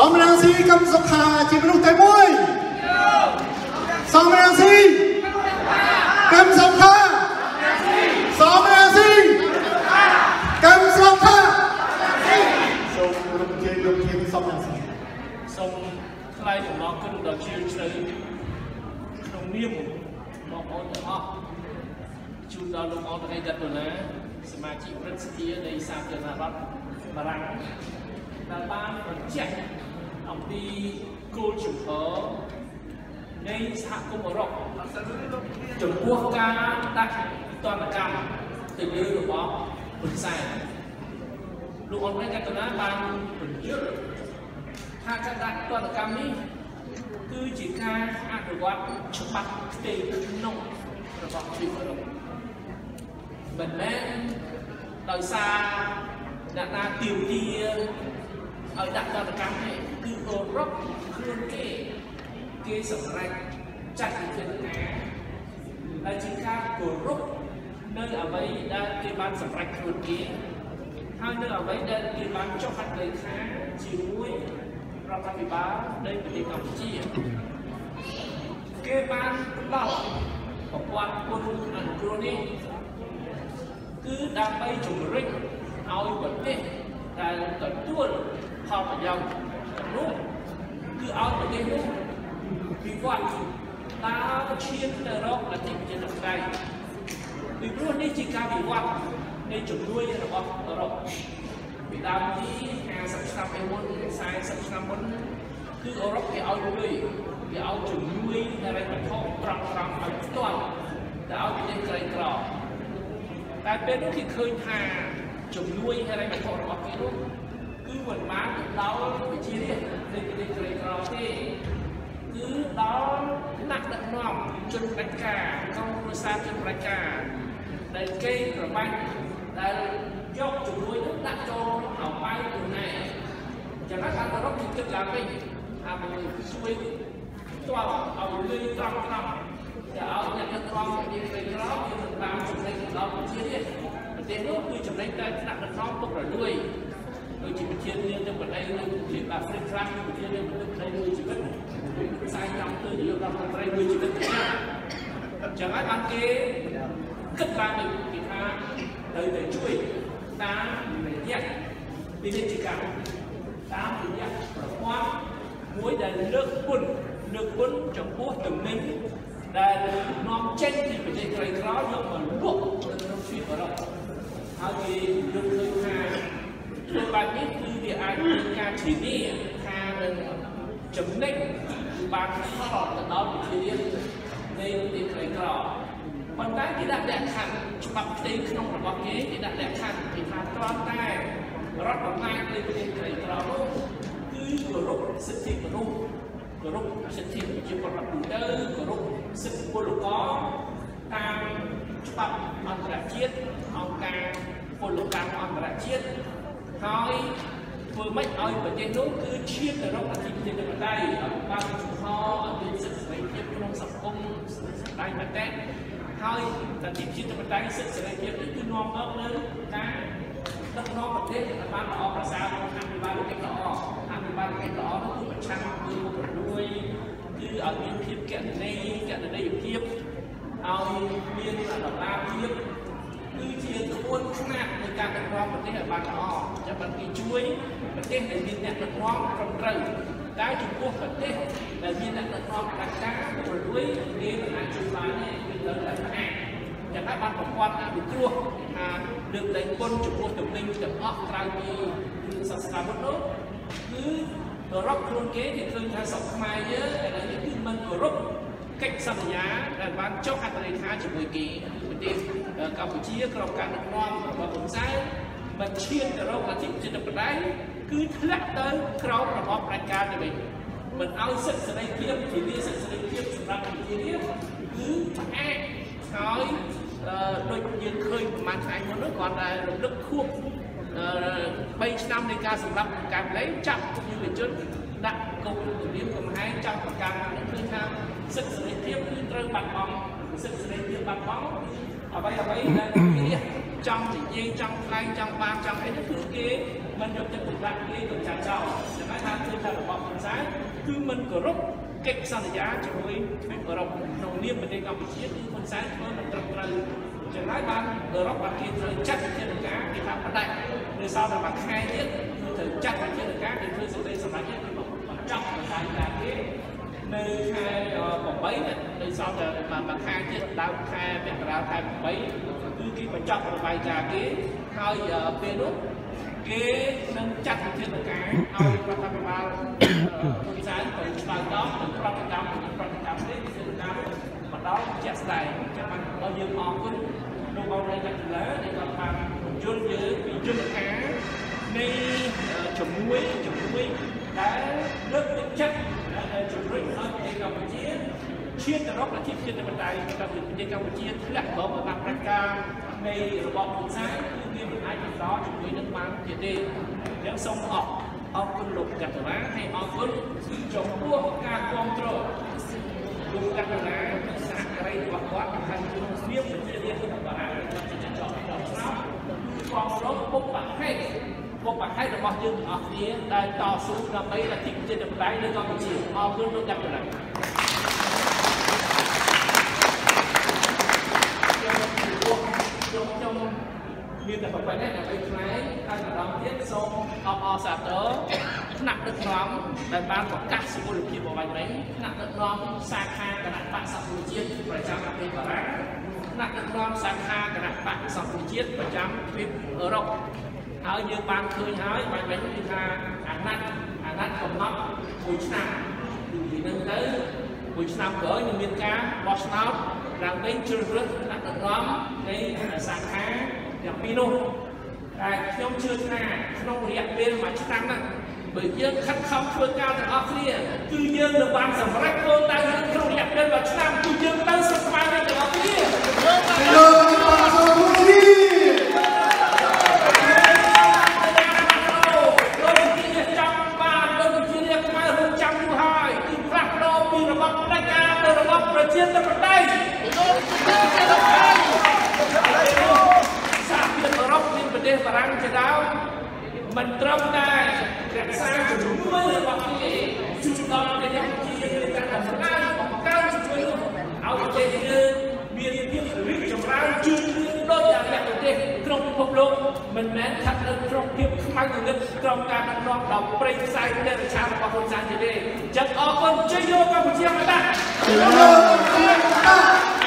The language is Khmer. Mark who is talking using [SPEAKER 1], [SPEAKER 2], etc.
[SPEAKER 1] សមរាំងស៊ីកំសុខាជាមនុស្សតែមួយសមរាំងស៊ីកំសុខាសមរាំងស៊ីកំសុខាសូមរំជើញលោកធានសមរាំងស៊ី
[SPEAKER 2] សូមថ្លែងអំណរគុណដល់ជ្រាលជ្រៅក្នុងនាមបងប្អូនទាំងអស់ជូនដល់លោកអន្តរេដដុល្លារសមាជិកព្រឹទ្ធសភានៃសាធារណរដ្ឋបារាំងដែលបានបញ្ជាក់ អំពីគោលជំហរនៃសហគមន៍អឺរ៉ុបចំពោះការដាក់ទណ្ឌកម្មទៅលើរបបហ៊ុនសែនលោកអន្តរេដដុល្លារបានបញ្យល់ថាការដាក់ទណ្ឌកម្មនេះគឺជាការអនុវត្តច្បាប់ផ្ទៃក្នុងរបស់ទ្វីបអឺរ៉ុបមិនមែនដោយសារអ្នកណាទាមទារ ឲ្យដាក់ទណ្ឌកម្មទេគឺអឺរ៉ុបខ្លួនគេគេសម្រេចចាត់វិធានការដែលជាការគោរពនៅអ្វីដែលគេបានសម្រេចខ្លួនគេហើយនៅអ្វីដែលគេបានចុះហត្ថលេខាជាមួយរដ្ឋាភិបាលនៃប្រទេសកម្ពុជាគេបានផ្ដល់ប្រព័ន្ធគុណអនុគ្រោះនេះគឺដើម្បីជំរុញឲ្យប្រទេសដែលទទួល ផលប្រយោជន៍នោះគឺឲ្យប្រទេសនោះវិវត្តដើរឈានទៅរកលទ្ធិប្រជាធិបតេយ្យពីព្រោះនេះជាការវិវត្តនៃជំនួយរបស់អឺរ៉ុបពីដើមទី50ឆ្នាំពីមុន40ឆ្នាំមុនគឺអឺរ៉ុបគេឲ្យលុយគេឲ្យជំនួយហិរញ្ញវត្ថុត្រង់ត្រង់ឲ្យផ្ទាល់ទៅឲ្យប្រទេសក្រីក្រតែពេលនោះគេឃើញថាជំនួយហិរញ្ញវត្ថុរបស់គេនោះ គឺមិនបានទៅដល់ប្រជារាស្ត្រនៃប្រទេសក្រីក្រទេគឺដល់ថ្នាក់ដឹកនាំជនផ្ដាច់ការក្រុមគ្រួសារជនផ្ដាច់ការដែលគេប្របាញ់ដែលយកជំនួយនោះដាក់ចូលឲ្យបាយខ្លួនឯងចឹងហើយបានអឺរ៉ុបគេគិតឡើងវិញថាមិនជួយផ្ទាល់ឲ្យលុយត្រង់ត្រង់តែឲ្យអ្នកដឹកនាំប្រទេសក្រីក្រវាមិនបានចំណេញដល់ប្រជារាស្ត្រប្រទេសនោះគឺចំណេញតែថ្នាក់ដឹកនាំពុករលួយ ដូចជាប្រជារាស្ត្រទៅបដិដូចជាអាហ្វ្រិកខ្លះប្រជារាស្ត្រទៅបដិមួយជីវិតផ្សាយចំទៅនាយករដ្ឋមន្ត្រីមួយជីវិតទៅចឹងហើយបានគេគិតឡើងវិញគេថាត្រូវតែជួយតាមរយៈពាណិជ្ជកម្មតាមរយៈប្រព័ន្ធមួយដែលលើកពន្ធលើកពន្ធចំពោះទំនិញដែលនាំចេញពីប្រទេសក្រីក្រយកមកលក់នៅក្នុងទ្វីបអឺរ៉ុបហើយគេយល់ឃើញថាធ្វើ បែបនេះគឺវាអាចមានការធានាថានឹងចំណេញបានផលទៅដល់ប្រជារាស្ត្រនៃប្រទេសក្រីក្រប៉ុន្តែគេដាក់លក្ខខណ្ឌច្បាប់ផ្ទៃក្នុងរបស់គេគេដាក់លក្ខខណ្ឌគេថាត្រង់តែរដ្ឋអំណាចនៃប្រទេសក្រីក្រនោះគឺគោរពសិទ្ធិមនុស្សគោរពសិទ្ធិប្រជាពលរដ្ឋទូទៅគោរពសិទ្ធិពលករតាមច្បាប់អន្តរជាតិអង្គការពលកម្មអន្តរជាតិ ហើយធ្វើម៉េចឲ្យប្រទេសនោះគឺឈានទៅរកអធិបតេយ្យឲ្យបានជំហរឲ្យមានសិទ្ធិសេរីភាពក្នុងសង្គមស្ដាយមតិហើយតតិជាតិបតៃសិទ្ធិសេរីភាពនេះគឺនាំមកនៅការដឹកនាំប្រទេសឲ្យបានល្អប្រសើរក្នុងអភិបាលកិច្ចល្អអភិបាលកិច្ចល្អនោះគឺប្រឆាំងគឺប្រលួយគឺឲ្យមានភាពកណន័យកណន័យភាពឲ្យមានតម្លាភាពគឺជាក្បួនខ្នាត នៃការដឹកនាំប្រទេសឲ្យបានល្អចាំបានគេជួយប្រទេសដែលមានអ្នកដឹកនាំត្រឹមត្រូវតែចំពោះប្រទេសដែលមានអ្នកដឹកនាំផ្ដាច់ការប្រលួយគេមិនអាចជួយបានទេគឺត្រូវតែផ្អាកយ៉ាងណាបានប្រព័ន្ធអនុគ្រោះថាលើកលែងគុណចំពោះទំនិញទាំងអស់ក្រៅពីគ្រឿងសង្ស្ការមុននោះគឺអឺរ៉ុបខ្លួនគេគេឃើញថាស្រុកខ្មែរយើងឥឡូវនេះគឺមិនគោរពកិច្ចសន្យាដែលបានចុះហត្ថលេខាជាមួយគេគឺប្រទេសកម្ពុជាក្រុមការដឹកនាំរបស់ហ៊ុនសែន មិនឈានទៅរកអធិបតេយ្យបដិគឺធ្លាក់ទៅក្រោមរបបផ្ដាច់ការទៅវិញមិនឲ្យសិទ្ធិសេរីភាពជាលាសិទ្ធិសេរីភាពសម្រាប់ប្រជារាស្ត្រគឺផ្អាកហើយដូចយើងឃើញប្រហែលថ្ងៃមុននោះគាត់តែរំលឹកខួប3ឆ្នាំនៃការសម្លាប់ការលែងចាប់យុវជនដាក់គុកគម្រាមកំហែងចាប់ប្រកាន់ឃើញថាសិទ្ធិសេរីភាពគឺត្រូវបាត់បង់សិទ្ធិសេរីភាពបាត់បង់អ អ្វីអ្វីដែលគេចង់និយាយចង់ថ្លែងចង់បានចង់អីទៅគឺគេមិនយកចិត្តទុកដាក់គេទៅចាច់ចោលចំណែកថាគឺថារបស់ហ៊ុនសែនគឺមិនគោរពកិច្ចសន្យាជាមួយអឺរ៉ុបក្នុងនាមប្រទេសកម្ពុជាគឺហ៊ុនសែនធ្វើមិនត្រឹមត្រូវចំណែកបានអឺរ៉ុបបានគេត្រូវចាត់វិធានការគេថាផ្ដាច់នៅសល់តែមួយខែទៀតគឺត្រូវចាត់វិធានការគេធ្វើសេចក្តីសម្រេចគេបញ្ចប់វិធានការគេ នៅខែ8នេះនៅសល់តែមួយខែទៀតដើមខែមករាខែ8គឺគេបញ្ចប់របាយការណ៍គេហើយពេលនោះគេនឹងចាត់វិធានការឲ្យរដ្ឋាភិបាលហ៊ុនសែនទៅឆ្លើយតបទៅប្រតិកម្មទៅប្រតិកម្មនេះវិធានការមកដល់ជាក់ស្ដែងចឹងបានដល់យើងអរគុណលោកបងប្អូនកាតុលាដែលគាត់បានបញ្យល់យើងពីយន្តការនៃជំនួយជំនួយដែលលើកទឹកចិត្តដែល ជំរុញឲ្យប្រទេសកម្ពុជាឈានទៅរកប្រជាជាតិបតៃកម្ពុជាកម្ពុជាធ្លាក់ដល់ដំណាក់ប្រការនៃរបបហ៊ុនសែនគឺវាមិនអាចបន្តជាមួយនឹងបានទៀតទេអញ្ចឹងសូមអរអរគុណលោកកតលាហើយអរគុណចំពោះការគ្រប់គ្រងលោកកតលាសហការីរបស់គាត់ហើយជំរាបប្រជារាស្ត្របារាំងគាត់จะចោលដល់ស្រាប់គ្រប់គ្រងពុកបហេតុពុកបហេតុ របស់យើងទាំងអស់គ្នាដែលតស៊ូដើម្បីលទ្ធិប្រជាធិបតេយ្យនៅកម្ពុជាអរគុណលោកកតលាខ្ញុំខ្ញុំមានតែប៉ុណ្ណេះដើម្បីថ្លែងហើយម្ដងទៀតសូមអបអរសាទរថ្នាក់ដឹកនាំដែលបានប្រកាសសុពលភាពអ្វីវិញថ្នាក់ដឹកនាំសាខាគណៈបក្សសង្គមជាតិប្រចាំប្រទេសបារាំងថ្នាក់ដឹកនាំសាខាគណៈបក្សសង្គមជាតិប្រចាំទ្វីបអឺរ៉ុប ហើយយើងបានឃើញហើយបាញ់វិញគឺថាអាណត្តិអាណត្តិកំណត់មួយឆ្នាំពីនេះទៅមួយឆ្នាំក្រោយនឹងមានការបោះឆ្នោតដើម្បីជ្រើសរើសថ្នាក់ដឹកនាំនៃសាខាទាំងពីរនោះតែខ្ញុំជឿថាក្នុងរយៈពេលមួយឆ្នាំហ្នឹងបើយើងខិតខំធ្វើការទាំងអស់គ្នាគឺយើងនឹងបានសម្រេចគោលដៅយើងក្នុងរយៈពេលមួយឆ្នាំគឺយើងទៅសុខស្មារតីទាំងអស់គ្នា
[SPEAKER 1] Señor Paso Musi.
[SPEAKER 2] លោកជាចាំបានលោកជាខ្មែររងចាំយូរហើយគឺផ្លាស់ប្ដូរពីរបបផ្ដាច់ការទៅរបបប្រជាធិបតេយ្យសហភាពអឺរ៉ុបមានប្រទេសបារាំងជាដើម មិនត្រឹមតែរក្សាជំនួយរបស់គេជួយដល់ប្រទេសកម្ពុជាในការដំណើរបង្កើនជំនួយឲ្យប្រទេសយើងមានភាពរីកចម្រើនជឿនលឿនដូចអរិយប្រទេសក្នុងពិភពលោកមិនមែនស្ថិតនៅក្នុងភាពខ្មៅងងឹតក្រោមការដឹកនាំដល់ប្រេងផ្សាយនៃរដ្ឋាភិបាលរបស់ហ៊ុនសែនទេអញ្ចឹងអរគុណជ័យយោកម្ពុជាមកដា
[SPEAKER 1] Señor Paso Musi.